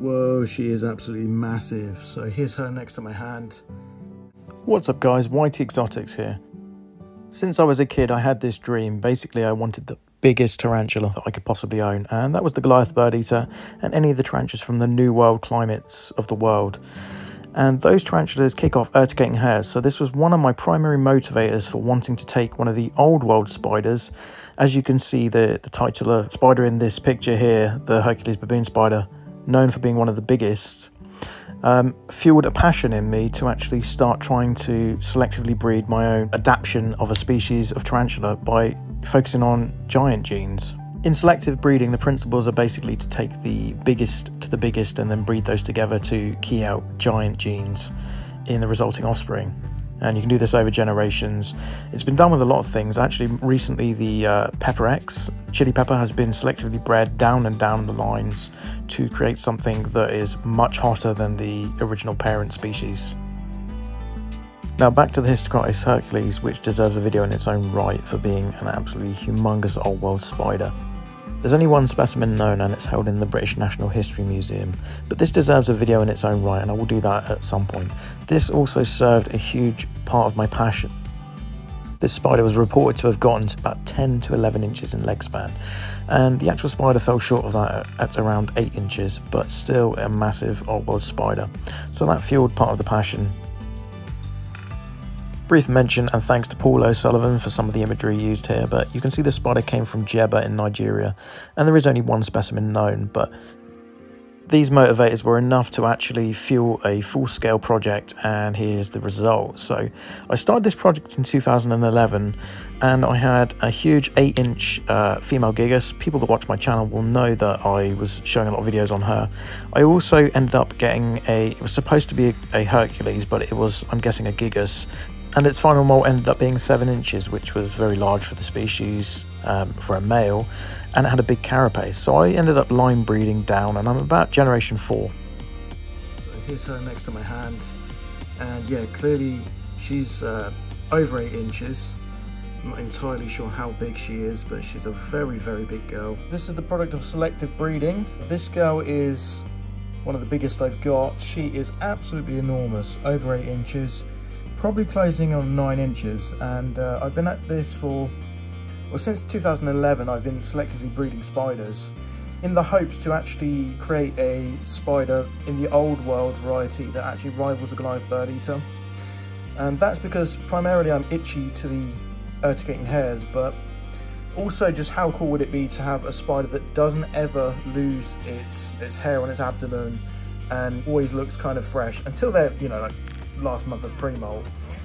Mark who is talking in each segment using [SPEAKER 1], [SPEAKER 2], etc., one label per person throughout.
[SPEAKER 1] Whoa, she is absolutely massive. So here's her next to my hand.
[SPEAKER 2] What's up guys, Whitey Exotics here. Since I was a kid, I had this dream. Basically, I wanted the biggest tarantula that I could possibly own, and that was the Goliath bird eater and any of the tarantulas from the New World climates of the world. And those tarantulas kick off urticating hairs, so this was one of my primary motivators for wanting to take one of the old world spiders. As you can see, the, the titular spider in this picture here, the Hercules baboon spider, known for being one of the biggest, um, fueled a passion in me to actually start trying to selectively breed my own adaptation of a species of tarantula by focusing on giant genes. In selective breeding, the principles are basically to take the biggest to the biggest and then breed those together to key out giant genes in the resulting offspring and you can do this over generations. It's been done with a lot of things. Actually, recently the uh, Pepper X chili pepper has been selectively bred down and down the lines to create something that is much hotter than the original parent species. Now back to the Hysterocrates Hercules, which deserves a video in its own right for being an absolutely humongous old world spider. There's only one specimen known and it's held in the British National History Museum, but this deserves a video in its own right and I will do that at some point. This also served a huge part of my passion. This spider was reported to have gotten to about 10 to 11 inches in leg span, and the actual spider fell short of that at around 8 inches, but still a massive old world spider. So that fueled part of the passion Brief mention and thanks to Paul O'Sullivan for some of the imagery used here, but you can see the spider came from Jebba in Nigeria, and there is only one specimen known, but these motivators were enough to actually fuel a full-scale project and here's the result. So I started this project in 2011 and I had a huge 8-inch uh, female gigas. People that watch my channel will know that I was showing a lot of videos on her. I also ended up getting a, it was supposed to be a, a Hercules but it was, I'm guessing a gigas and its final molt ended up being 7 inches, which was very large for the species um, for a male, and it had a big carapace. So I ended up line breeding down, and I'm about generation 4.
[SPEAKER 1] So here's her next to my hand, and yeah, clearly she's uh, over 8 inches. I'm not entirely sure how big she is, but she's a very, very big girl. This is the product of selective breeding. This girl is one of the biggest I've got. She is absolutely enormous, over 8 inches probably closing on nine inches and uh, I've been at this for well since 2011 I've been selectively breeding spiders in the hopes to actually create a spider in the old world variety that actually rivals a Goliath bird eater. And that's because primarily I'm itchy to the urticating hairs but also just how cool would it be to have a spider that doesn't ever lose its its hair on its abdomen and always looks kind of fresh until they're you know like last month of pre-molt,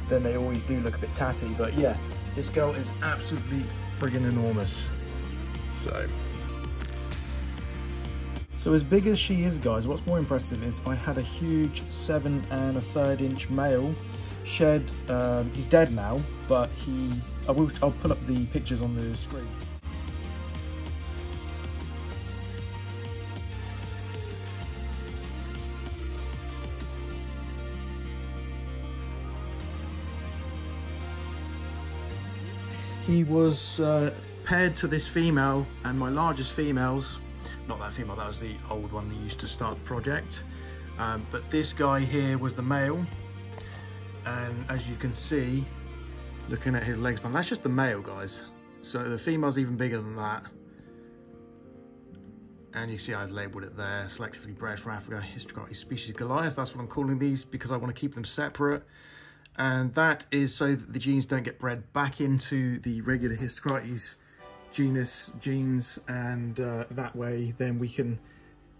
[SPEAKER 1] then they always do look a bit tatty. But yeah, this girl is absolutely friggin' enormous. So. So as big as she is, guys, what's more impressive is I had a huge seven and a third inch male shed. Um, he's dead now, but he, I will, I'll pull up the pictures on the screen. He was uh, paired to this female and my largest females, not that female, that was the old one that used to start the project. Um, but this guy here was the male. And as you can see, looking at his legs, man, that's just the male, guys. So the female's even bigger than that. And you see I've labelled it there, selectively bred from Africa, Hysterocrates species Goliath. That's what I'm calling these because I want to keep them separate and that is so that the genes don't get bred back into the regular Hysterocrates genus genes and uh, that way then we can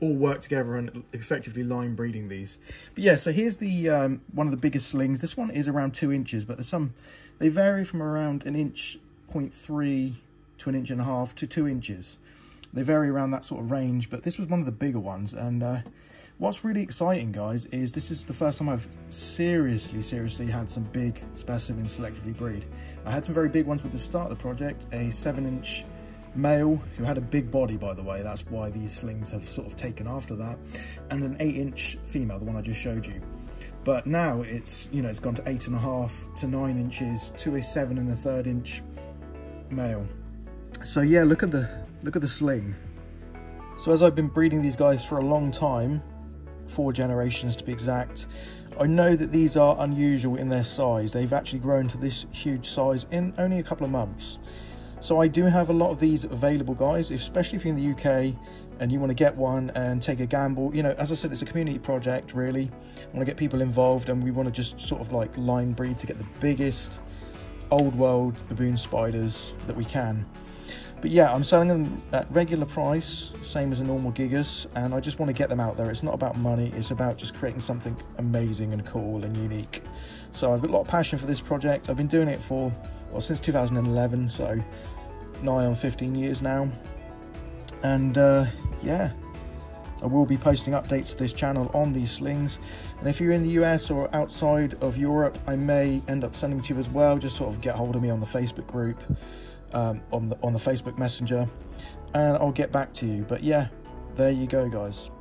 [SPEAKER 1] all work together and effectively line breeding these. But yeah so here's the um, one of the biggest slings. This one is around two inches but there's some they vary from around an inch 0.3 to an inch and a half to two inches. They vary around that sort of range but this was one of the bigger ones and uh, What's really exciting, guys, is this is the first time I've seriously, seriously had some big specimens selectively breed. I had some very big ones with the start of the project, a 7-inch male who had a big body, by the way. That's why these slings have sort of taken after that. And an 8-inch female, the one I just showed you. But now it's, you know, it's gone to 8.5 to 9 inches to a 7 and a third inch male. So yeah, look at the look at the sling. So as I've been breeding these guys for a long time,
[SPEAKER 2] four generations to be exact. I know that these are unusual in their size. They've actually grown to this huge size in only a couple of months. So I do have a lot of these available, guys, especially if you're in the UK and you want to get one and take a gamble. You know, as I said, it's a community project, really. I want to get people involved and we want to just sort of like line breed to get the biggest old world baboon spiders that we can. But yeah, I'm selling them at regular price, same as a normal Gigas, and I just want to get them out there. It's not about money, it's about just creating something amazing and cool and unique. So I've got a lot of passion for this project. I've been doing it for, well, since 2011, so nigh on 15 years now. And uh, yeah, I will be posting updates to this channel on these slings. And if you're in the US or outside of Europe, I may end up sending to you as well. Just sort of get hold of me on the Facebook group, um, on the on the Facebook Messenger, and I'll get back to you. But yeah, there you go, guys.